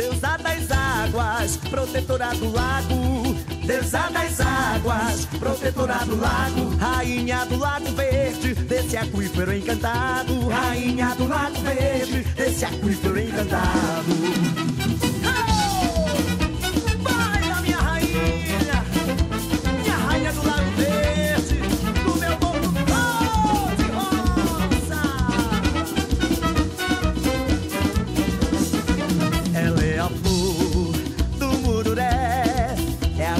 deusa das águas, protetora do lago. Deusa das águas, protetora do lago, rainha do lago verde, desse aquífero encantado, rainha do lago verde, desse aquífero encantado.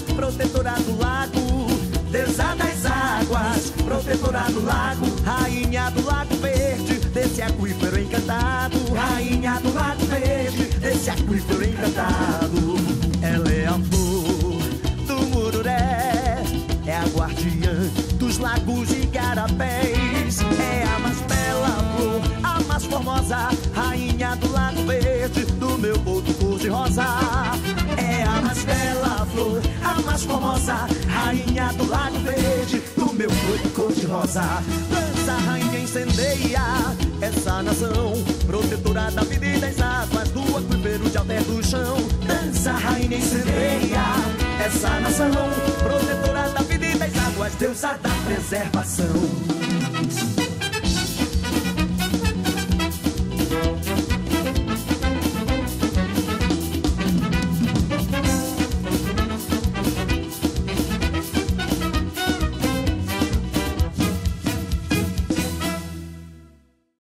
protetora do lago, deusa das águas, protetora do lago, rainha do lago verde, desse aquífero encantado, rainha do lago verde, desse aquífero encantado. Ela é a flor do mururé, é a guardiã dos lagos e garapés, é a mais bela flor, a mais formosa, rainha flor mais formosa, rainha do lago verde, do meu corpo cor-de-rosa. Dança, rainha, incendeia essa nação, protetora da vida e das águas, do aquífero de alter do chão. Dança, rainha, incendeia essa nação, protetora da vida e das águas, deusa da preservação.